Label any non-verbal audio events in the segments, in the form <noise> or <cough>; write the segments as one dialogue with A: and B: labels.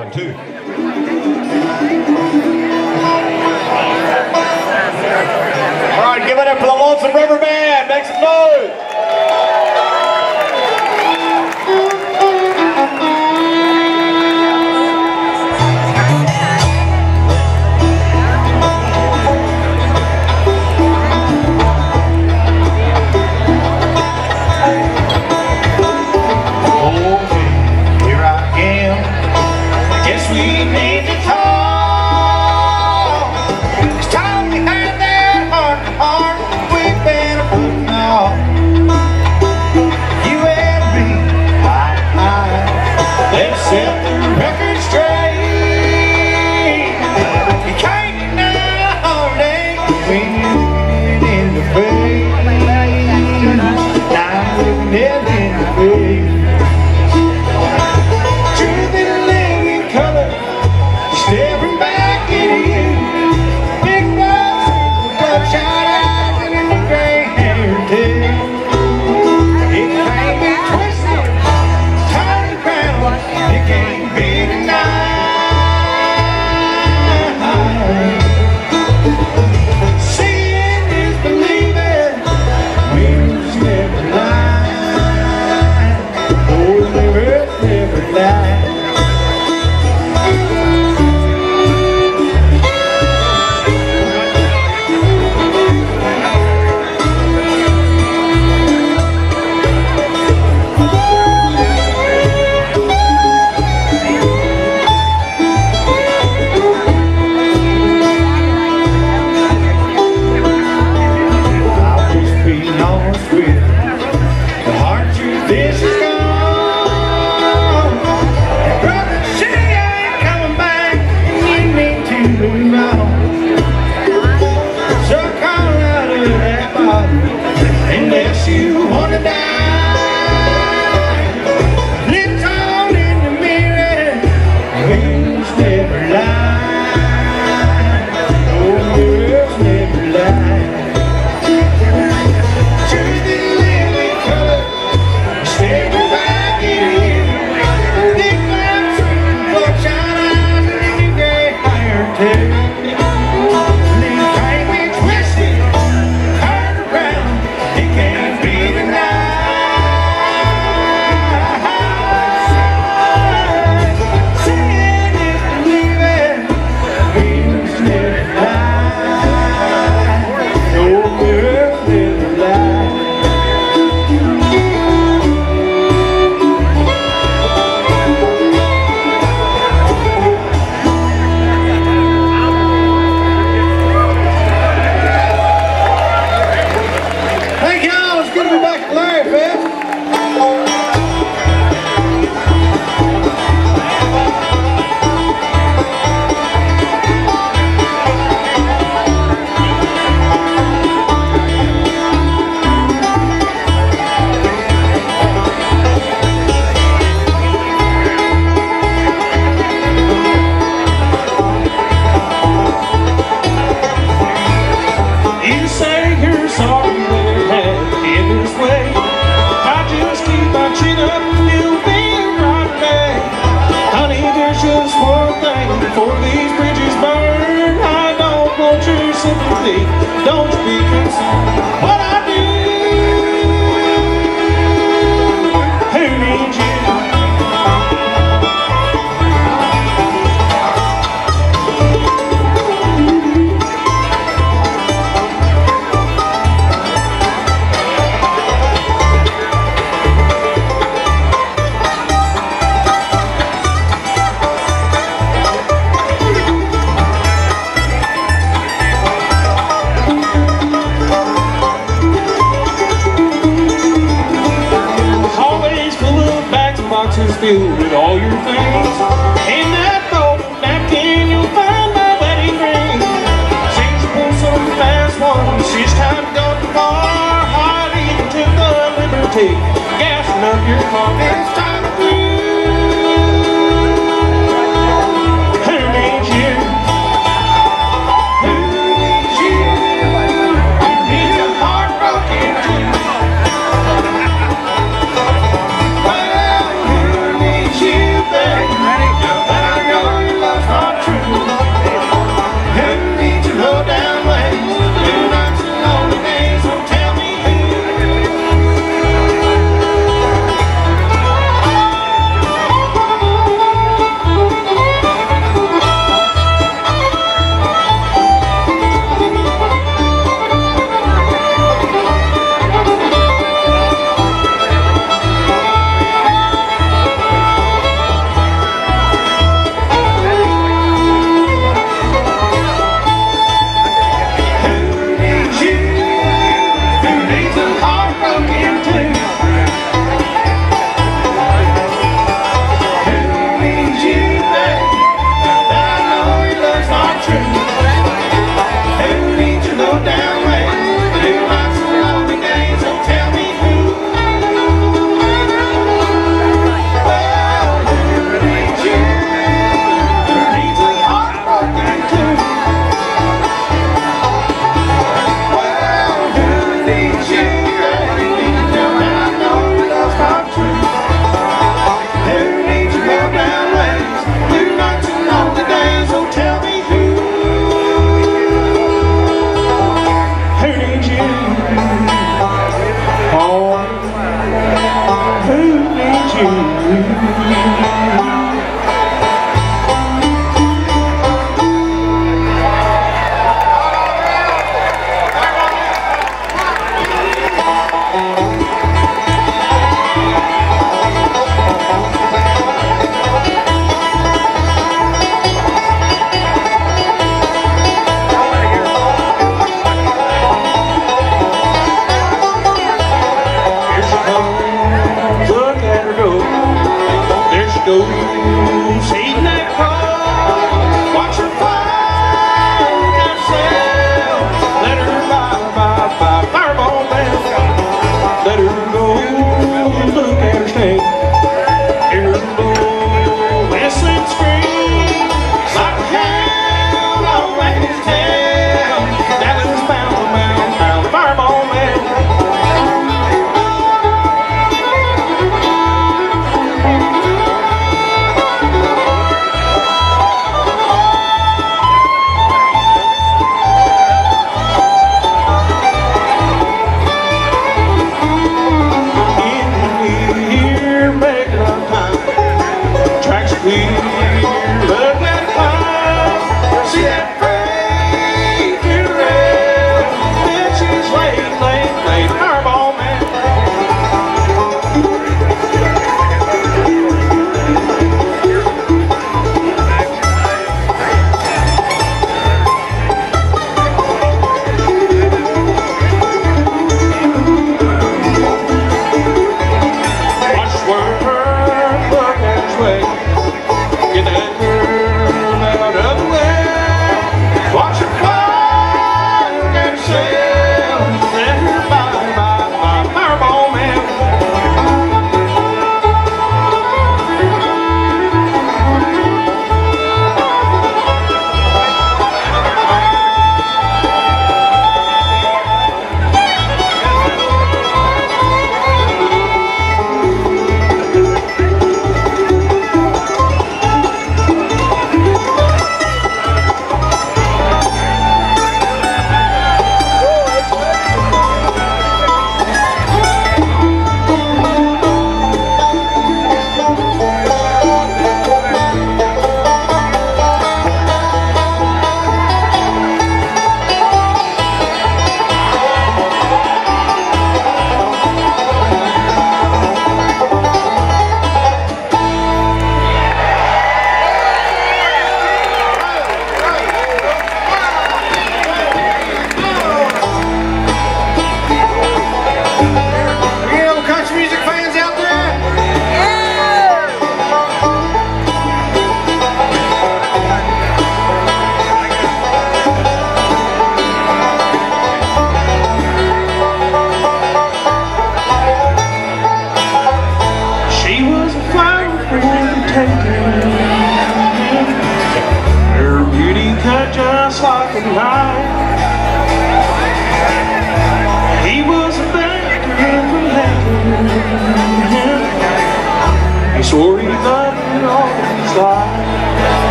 A: one, two. All right, give it up for the Lonesome River.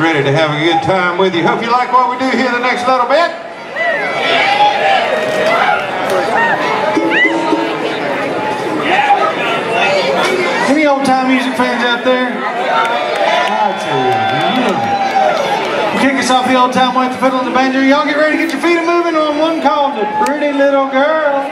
A: Ready to have a good time with you. Hope you like what we do here the next little bit. Any old time music fans out there? Kick us off the old time with the fiddle and the banjo. Y'all get ready to get your feet moving on one called The Pretty Little Girl.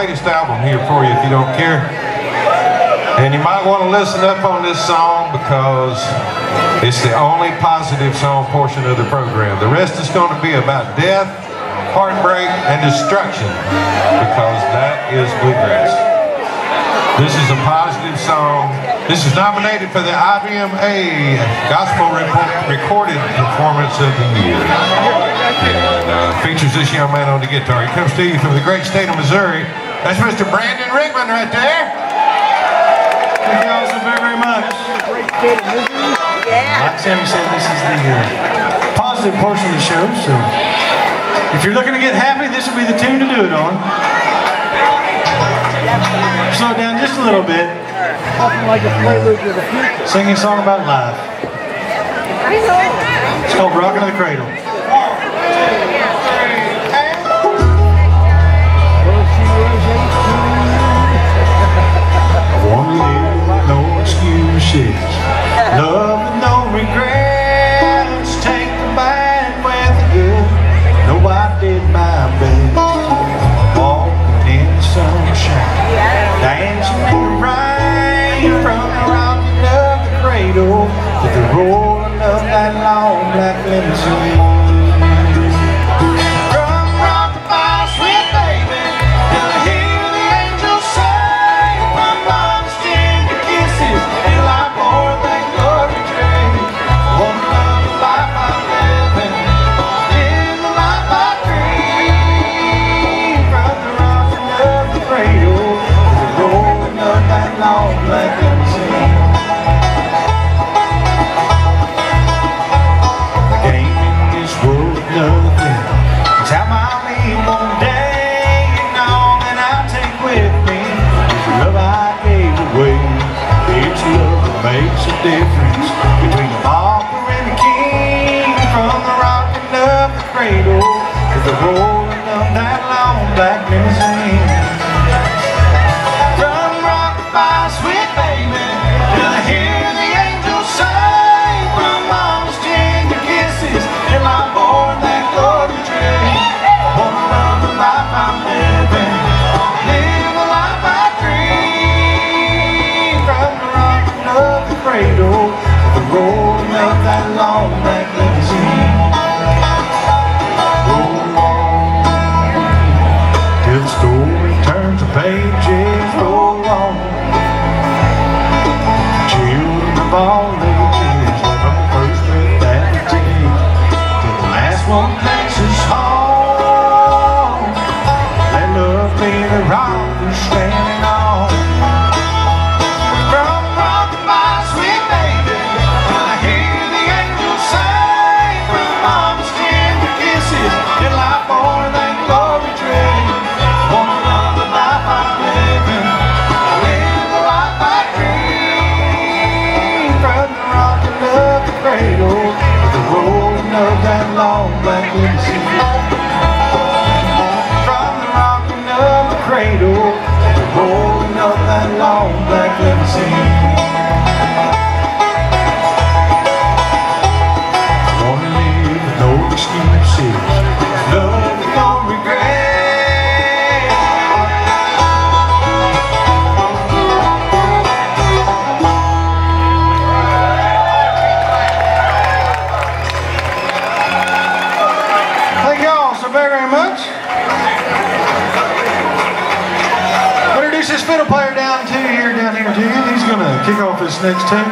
B: Latest album here for you if you don't care. And you might want to listen up on this song because it's the only positive song portion of the program. The rest is going to be about death, heartbreak, and destruction because that is bluegrass. This is a positive song. This is nominated for the IBMA Gospel Recorded Performance of the Year. And uh, features this young man on the guitar. He comes to you from the great state of Missouri. That's Mr. Brandon Rickman right there.
A: Thank you all so very, very much. Like Sammy said, this is the uh, positive portion of the show, so if you're looking to get happy, this will be the tune to do it on. Slow down just a little bit. Singing a song about life. It's called Rockin' the Cradle. Excuses. Love with no regrets. Take the bad with the good. No, I did my best. Walking in the sunshine. Dancing in the rain. From the rocking of the cradle to the rolling of that long black limousine. Difference between the pauper and the king. From the rocking of the cradle to the rolling of that long black limousine. This next tune.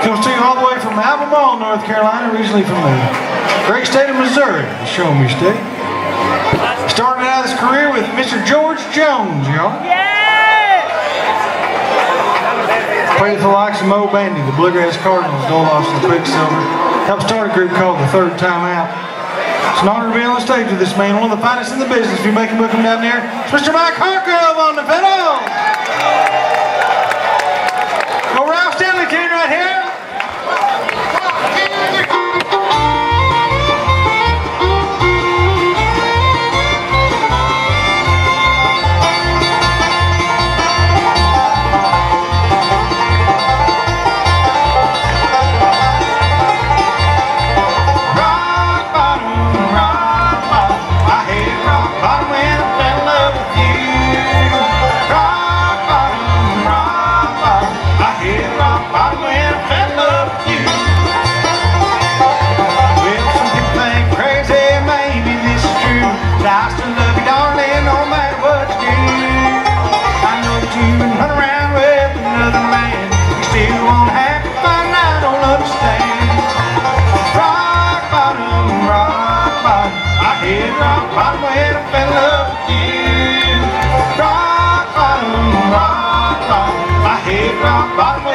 A: Comes to you all the way from Albemarle, North Carolina, originally from the great state of Missouri, the Show Me State. Started out his career with Mr. George Jones, y'all. Played for the likes of Moe Bandy, the Bluegrass Cardinals, Doyle Lawson Quicksilver. Helped start a group called the Third Tyme Out. It's an honor to be on the stage with this man, one of the finest in the business. If you make him look him down there, it's Mr. Mike Hartgrove on the fiddle. Mama and I fell in love with you. Rock on, rock on, I hate rock bottom.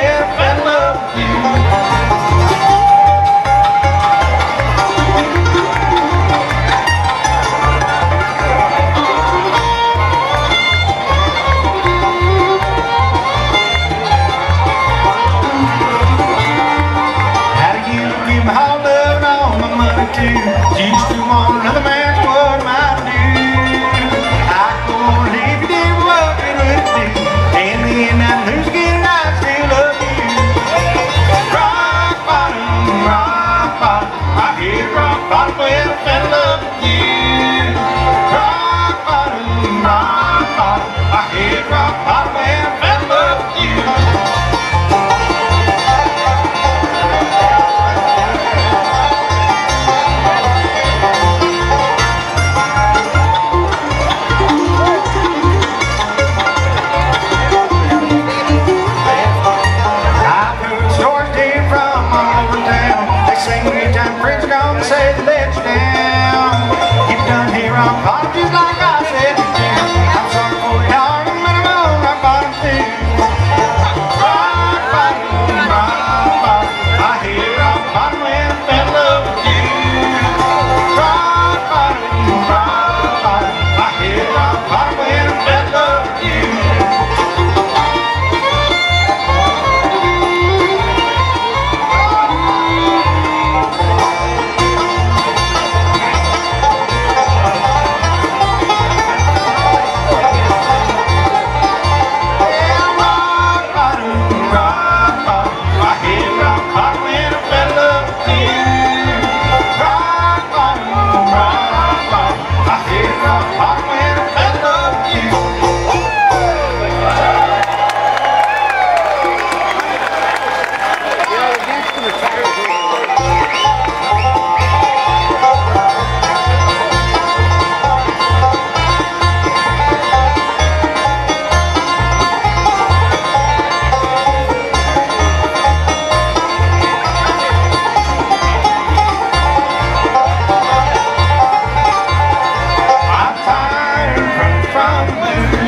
A: from where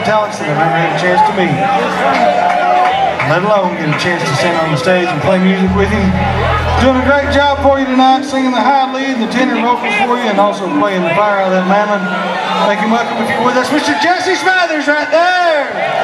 A: that I've ever had a chance to meet. Let alone get a chance to stand on the stage and play music with him. Doing a great job for you tonight, singing the high lead, the tenor vocals for you, and also playing the fire out of that mandolin. Thank you, welcome if you're with us, Mr. Jesse Smathers right there.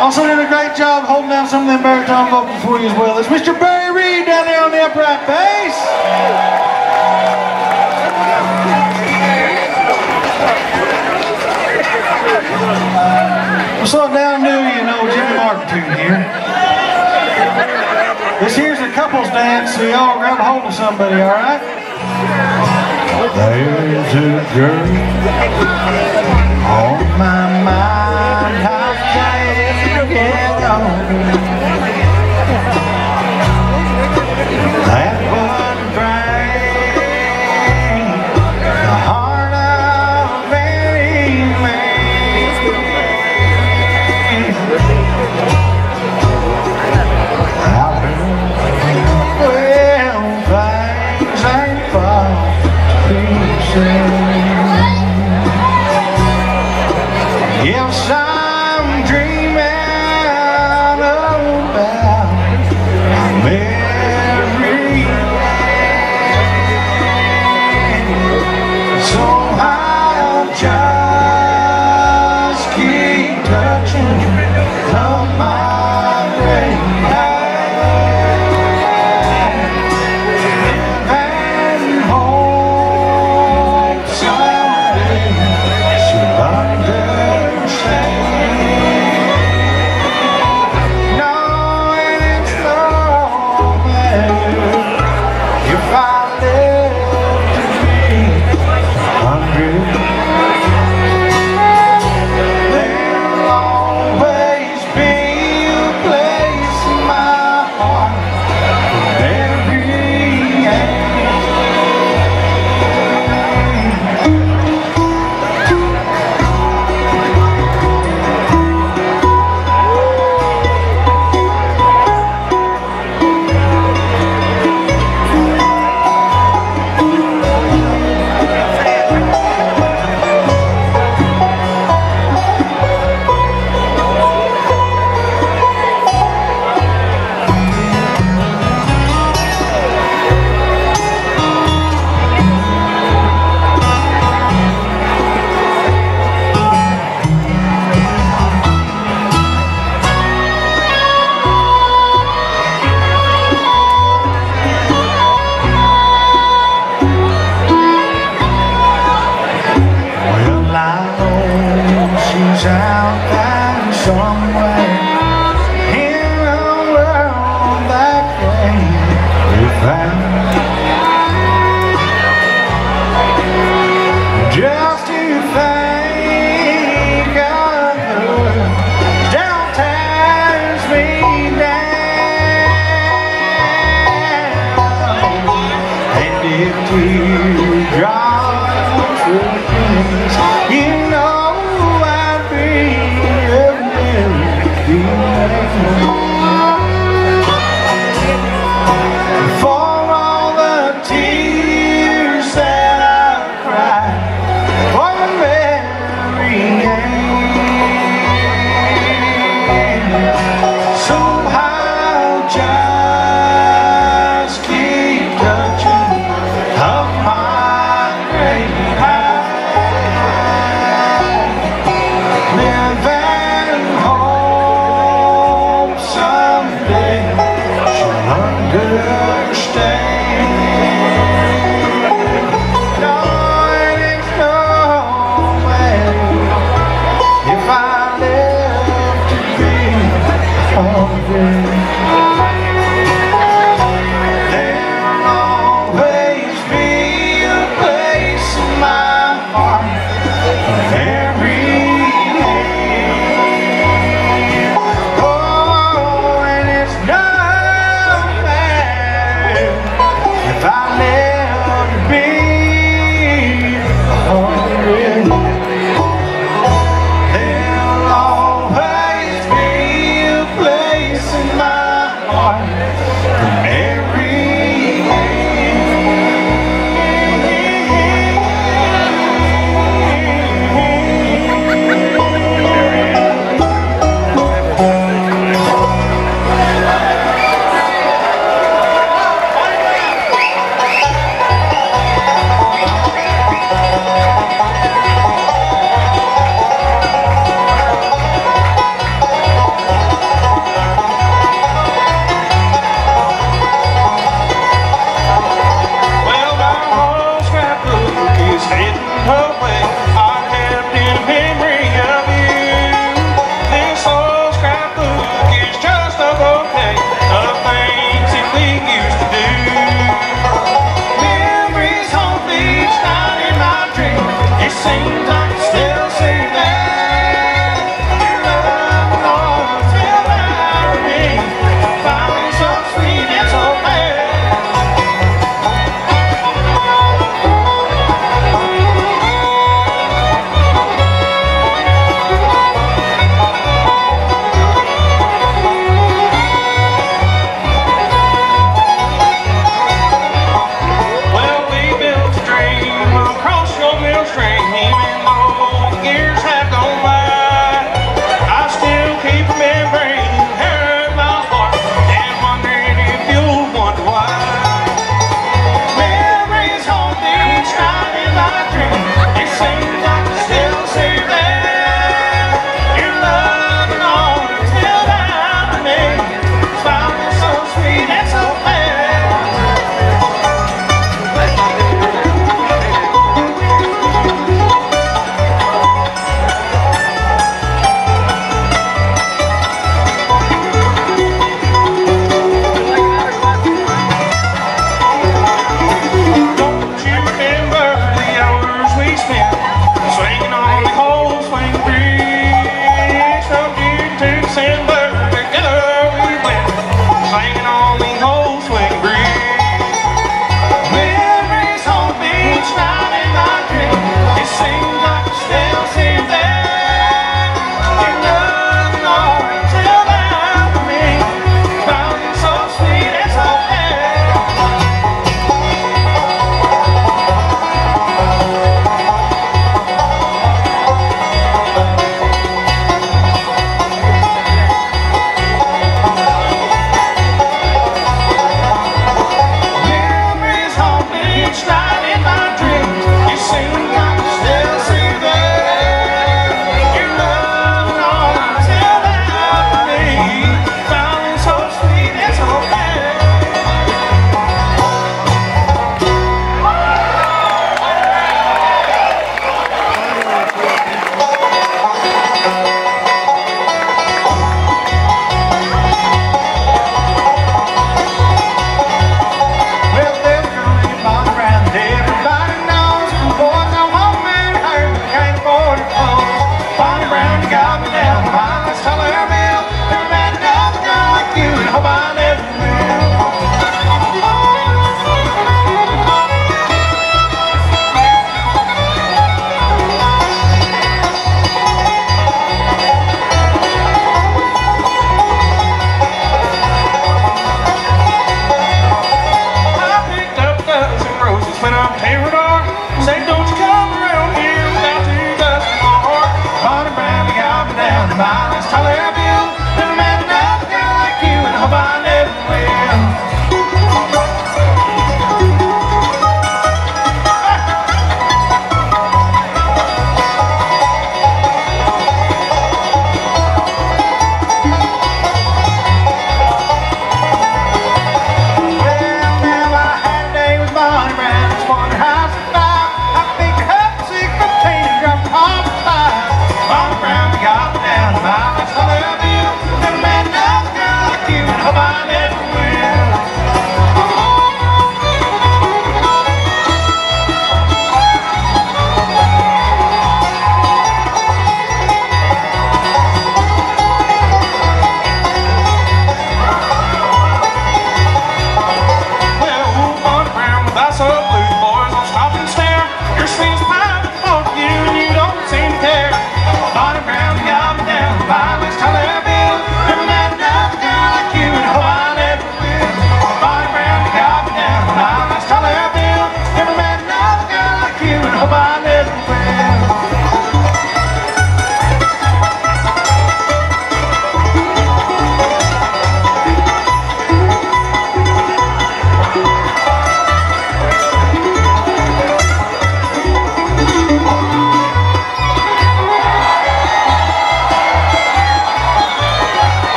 A: Also did a great job holding down some of them baritone vocals for you as well. It's Mr. Barry Reed down there on the upright bass. Slow it down to you know Jimmy Martin here. This here's a couples dance, so y'all grab a hold of somebody, all right? There's a girl on my mind. I can't get on.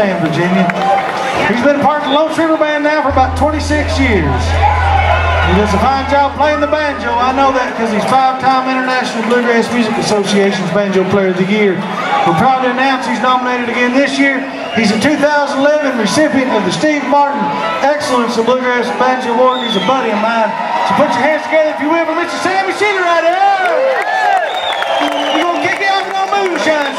C: Virginia. He's been a part of the Lone River Band now for about 26 years. He does a fine job playing the banjo. I know that because he's five-time International Bluegrass Music Association's Banjo Player of the Year. We're proud to announce he's nominated again this year. He's a 2011 recipient of the Steve Martin Excellence in Bluegrass Banjo Award. He's a buddy of mine. So put your hands together if you will for Mr. Sammy Shelor right here. We're going to kick
A: out with no moonshine,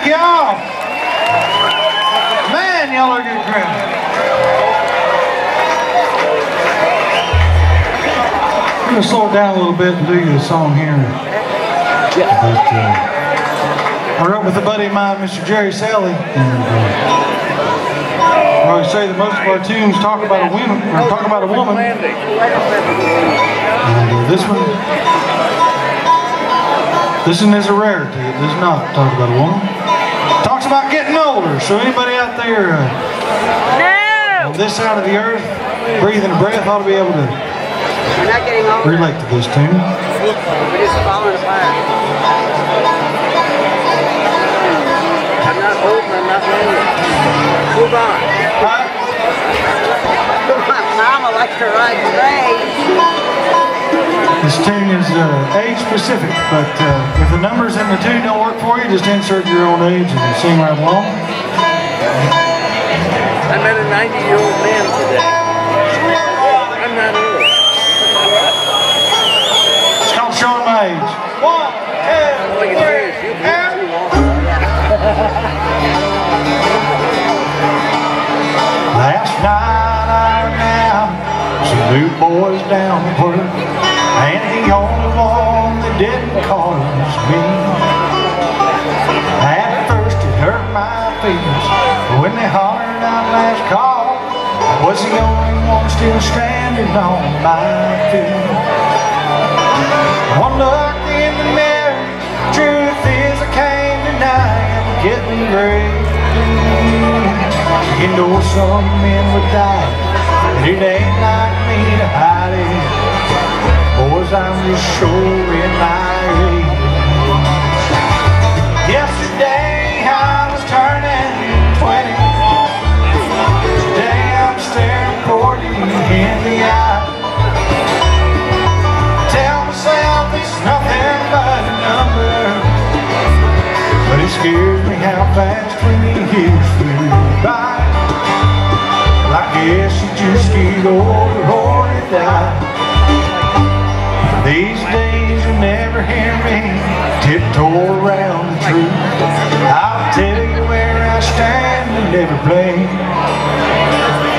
A: Thank y'all. Man, y'all are a good crowd. I'm gonna slow down a little bit and do you a song here. But, uh, I wrote with a buddy of mine, Mr. Jerry Salley, and uh, I always say that most of our tunes talk about a woman, or talk about a woman. And uh, this one, this one is a rarity. It does not talk about a woman. It talks about getting older. So anybody out there uh, on this side of the earth, breathing a breath, ought to be able to
D: We're not getting older.
A: relate to this tune.
D: We're just falling apart. I'm not old and I'm not young. Move on. <laughs> My mama likes to ride trains.
A: This tune is uh, age specific, but uh, if the numbers in the tune don't work for you, just insert your own age and sing right along.
D: I met a 90 year old man today. I'm not old.
A: It's called Showing My Age. One,
D: All you can do is you live too long. <laughs>
A: Last night I ran some new boys down the work, and the only one that didn't call was me. At first it hurt my feelings, when they hollered out last call, I was the only one still standing on my feet. One look in the mirror, truth is I can't deny I'm getting gray. You know some men would die, but it ain't like me to hide it. Boys, I'm just showing my age. Yesterday I was turning 20. Today I'm staring 40 in the eye. Tell myself it's nothing but a number. But it scares me how fast 20 years flew by. Well, I guess you just get older or die. These days you'll never hear me tiptoe around the truth. I'll tell you where I stand and never blame.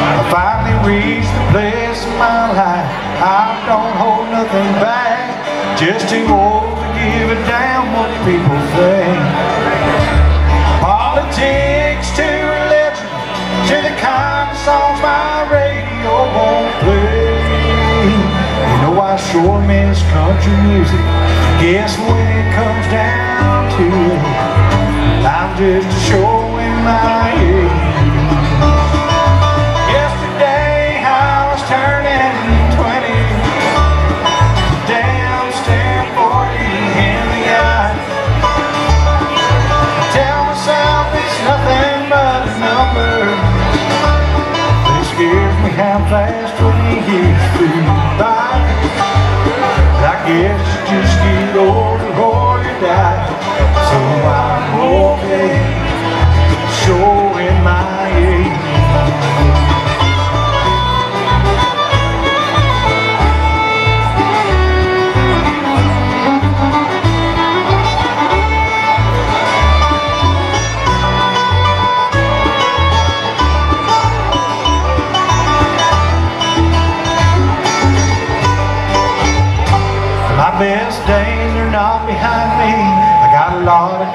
A: I finally reached the place in my life I don't hold nothing back Just too old to give a damn what people think sure miss country music. Guess when it comes down to it? I'm just showing my age Yesterday I was turning 20 Today I'm staring 40 in the eye I tell myself it's nothing but a number. But it scares me how fast 20 years flew But I guess you just get older or you die So I'm okay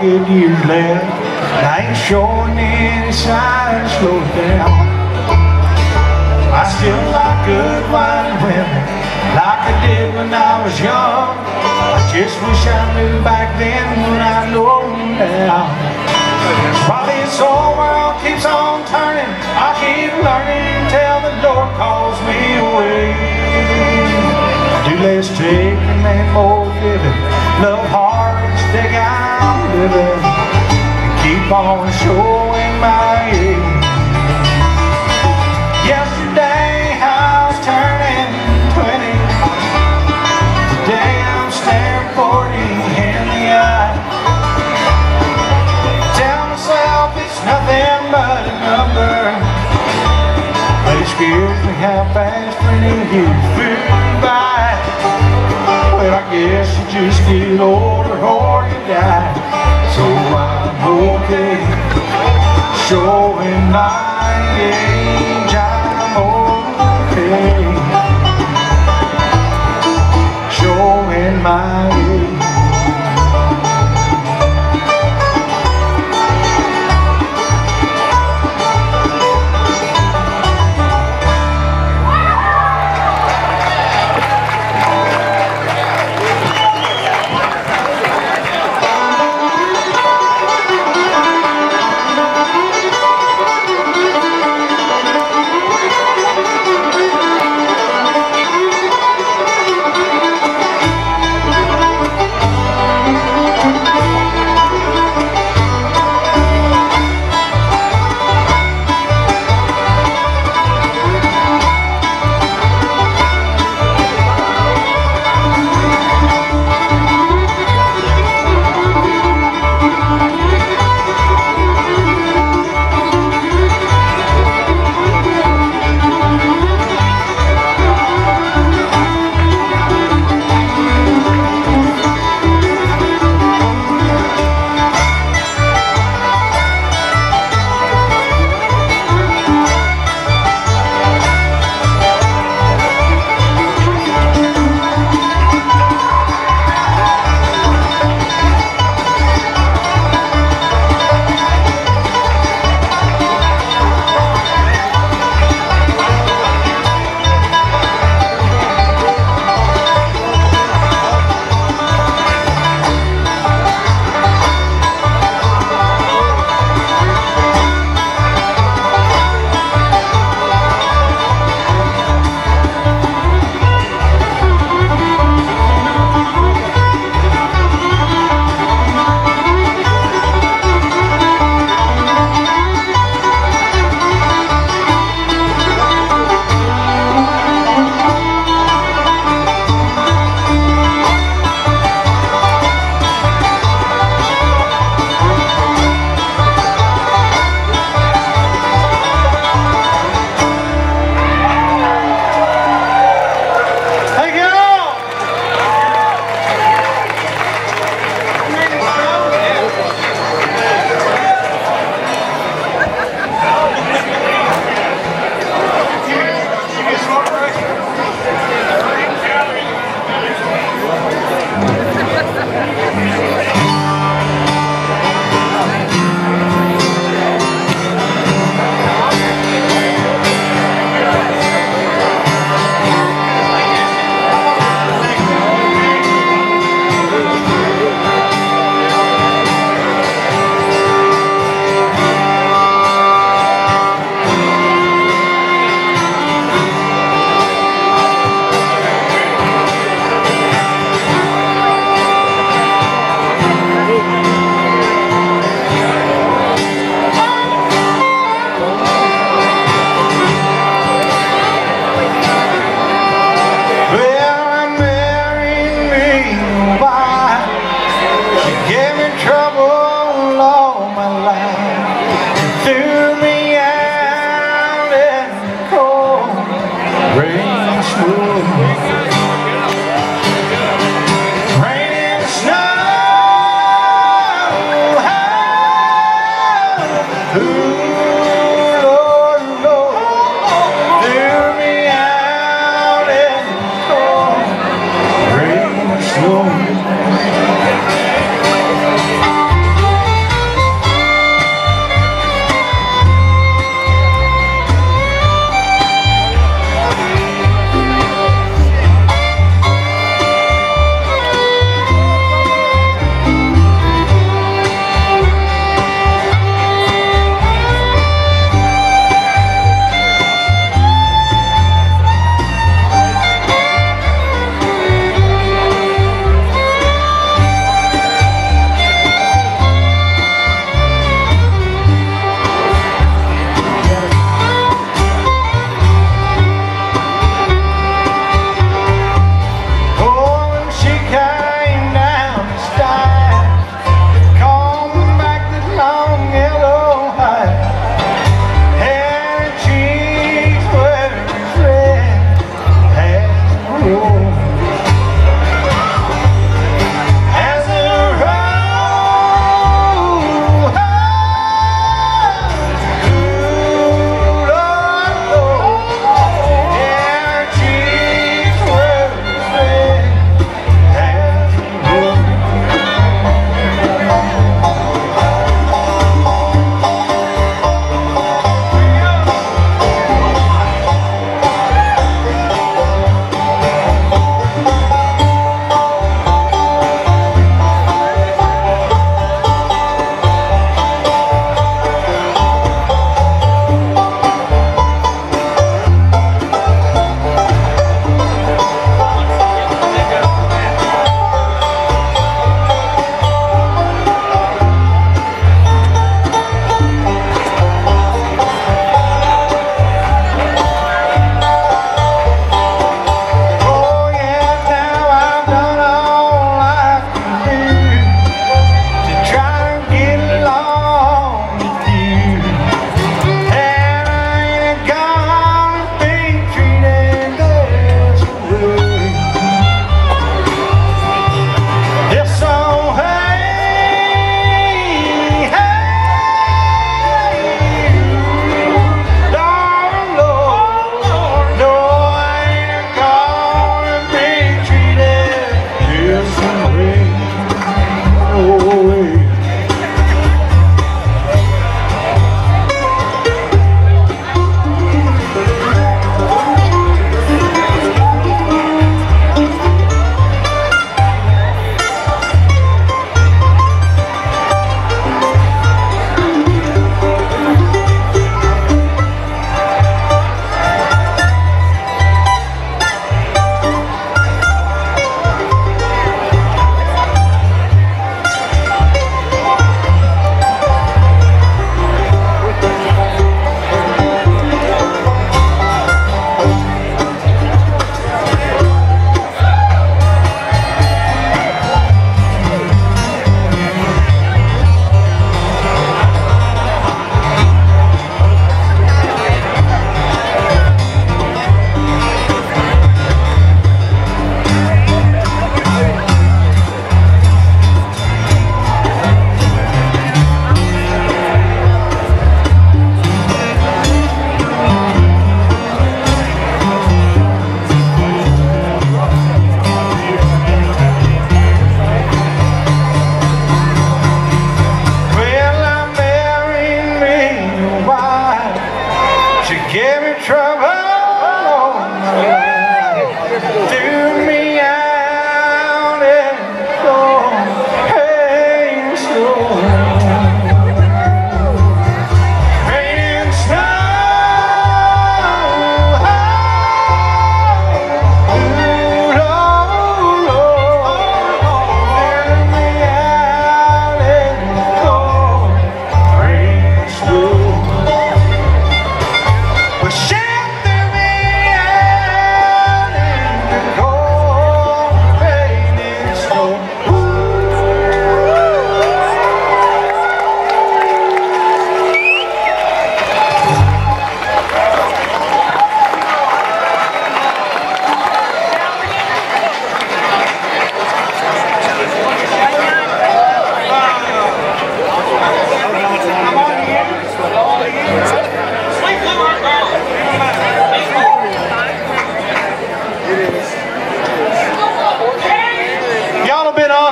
A: good years left. Ain't showing to slow down. I still like good wine women, like I did when I was young. I just wish I knew back then what I know now. While this whole world keeps on turning, I keep learning till the Lord calls me away. Do less taking and more giving. Love stick out living. Keep on showing my age. Yesterday I was turning 20. Today I'm staring 40 in the eye. Tell myself it's nothing but a number. But it scares me how fast 20 years flew Well, I guess you just get older or you die. So I'm okay. Showing my age, I'm okay. Showing my age.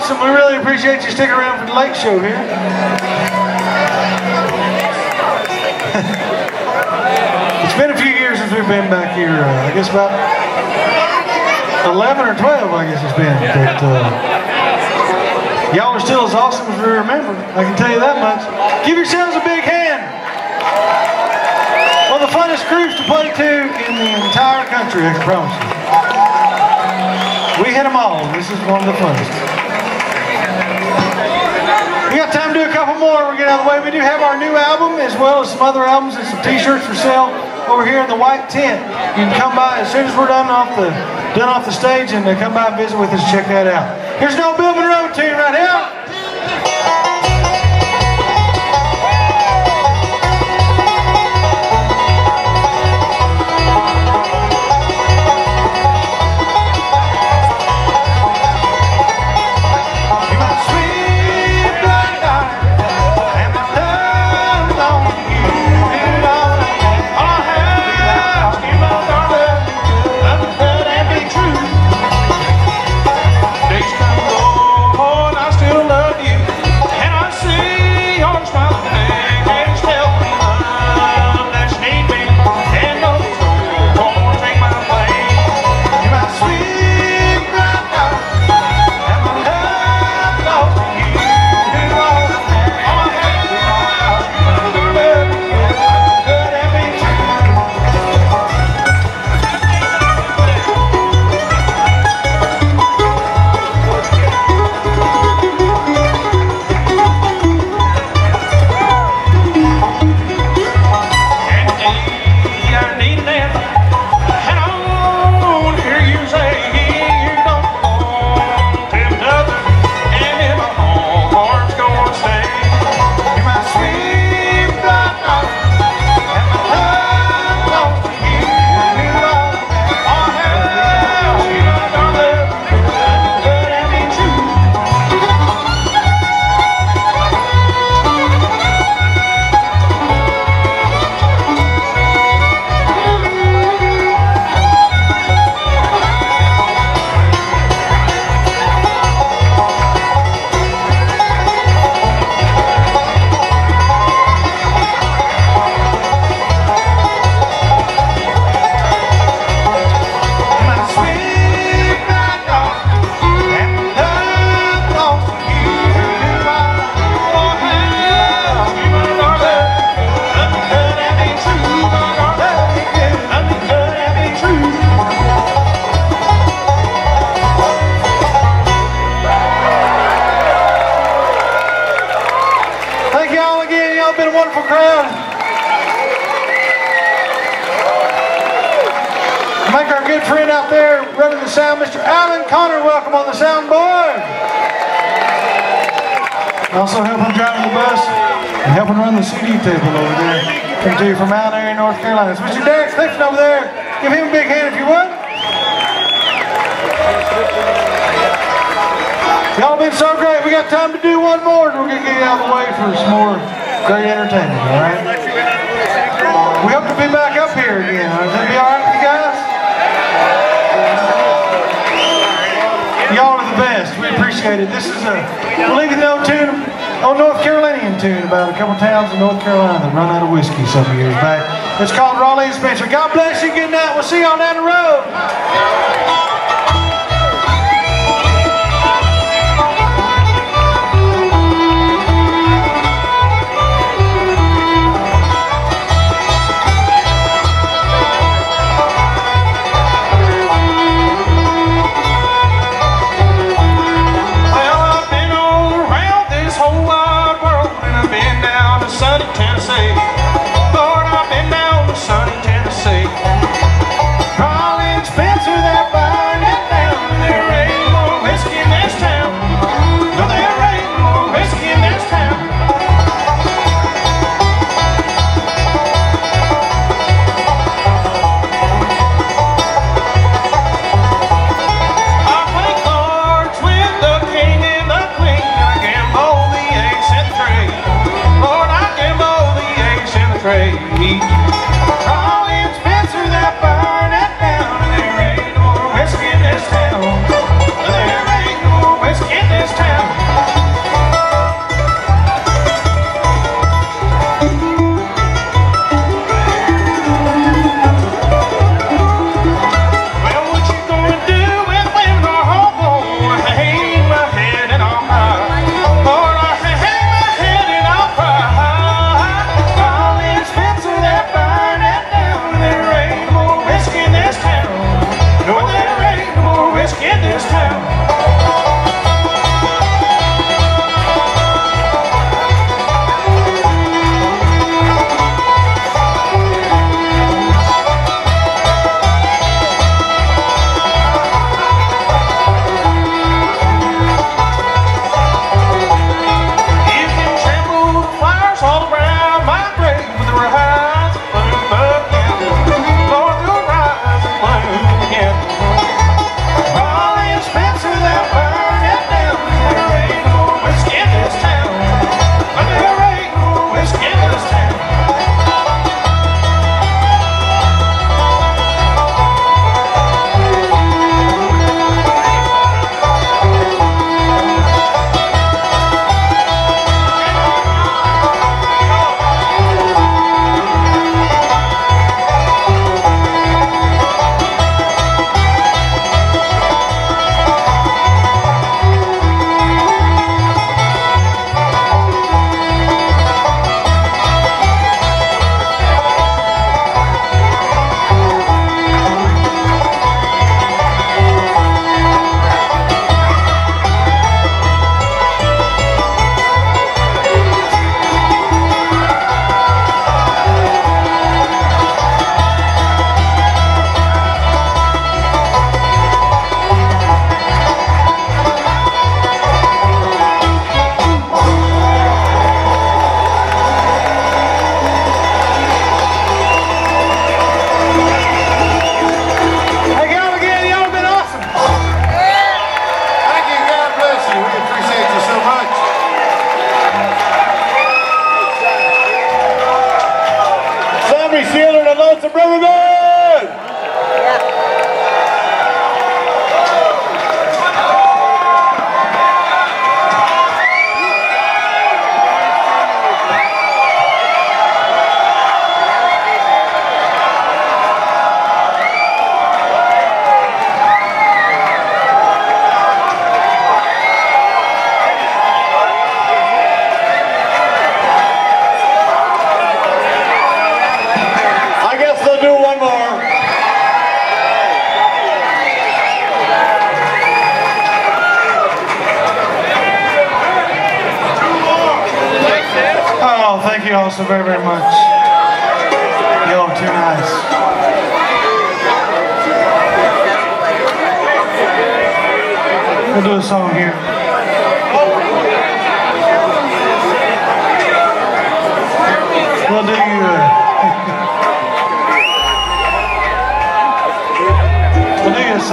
A: Awesome. We really appreciate you sticking around for the late show here. <laughs> it's been a few years since we've been back here. Uh, I guess about 11 or 12, I guess it's been. But uh, y'all are still as awesome as we remember. I can tell you that much. Give yourselves a big hand. One of the funnest groups to play to in the entire country, I promise you. We hit them all. This is one of the funnest. We got time to do a couple more. We're getting out of the way. We do have our new album as well as some other albums and some t-shirts for sale over here in the white tent. You can come by as soon as we're done off the done off the stage and uh, come by and visit with us. Check that out. Here's no Bill Monroe tune right here. Also helping drive the bus and helping run the CD table over there. Come to you from Mount Airy, North Carolina. It's Mr. Derek Clifton over there. Give him a big hand if you would. Y'all been so great. We got time to do one more, and we're gonna get you out of the way for some more great entertainment. All right. Uh, we hope to be back up here again. Is that be all right best. We appreciate it. This is a we'll leave you old tune, old North Carolinian tune about a couple towns in North Carolina that run out of whiskey some years back. It's called Raleigh Spencer. God bless you. Good night. We'll see y'all down the road.
E: Sunny Tennessee.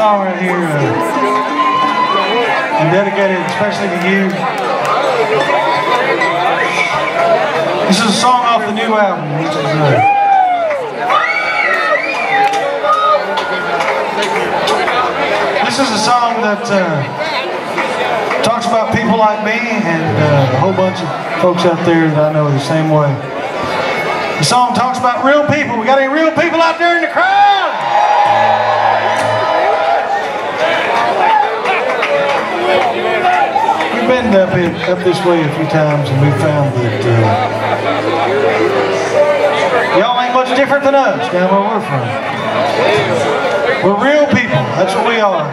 A: Song right here uh, and dedicate it especially to you. This is a song off the new album, which is uh, This is a song that uh, talks about people like me and uh, a whole bunch of folks out there that I know the same way. The song talks about real people. We got any real people out there in the crowd? Been up, in, up this way a few times and we found that uh, y'all ain't much different than us down where we're from. We're real people. That's what we are.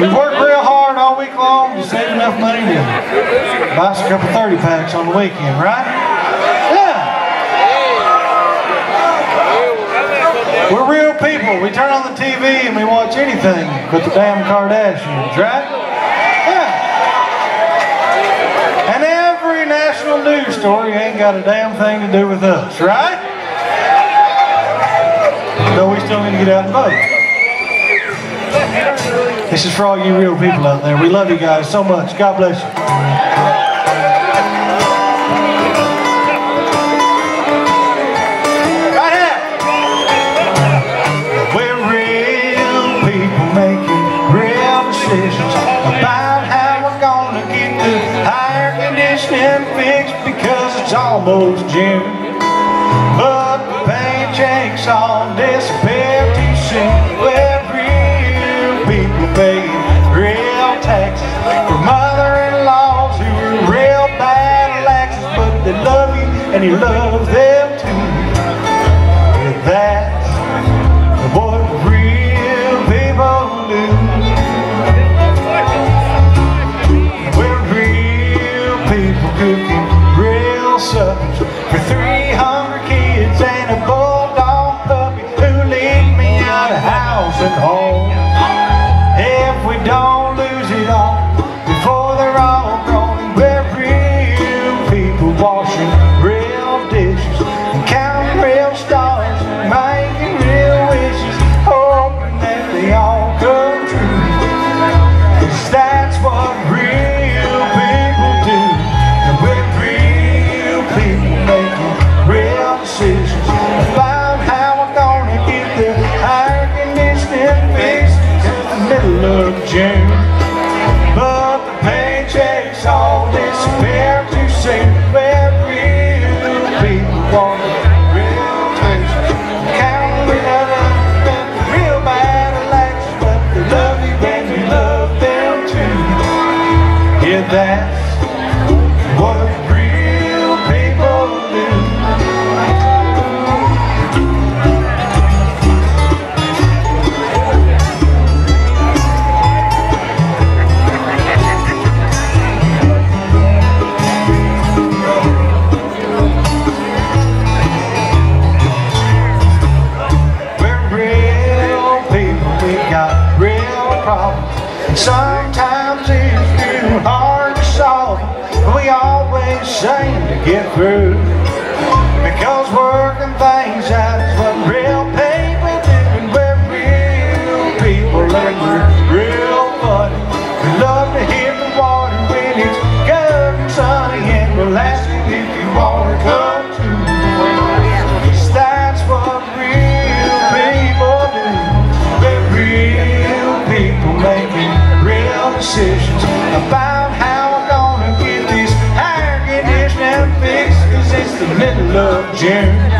A: We work real hard all week long to save enough money to buy us a couple 30 packs on the weekend, right? Yeah. We're real people. We turn on the TV and we watch anything but the damn Kardashians, right? Yeah. And every national news story ain't got a damn thing to do with us, right? Though we still need to get out and vote. This is for all you real people out there. We love you guys so much. God bless you. Almost June. But the paychecks all disappear too soon. We're real people paying real taxes for mother-in-laws who are real bad laxes, but they love you and you love them to gonna get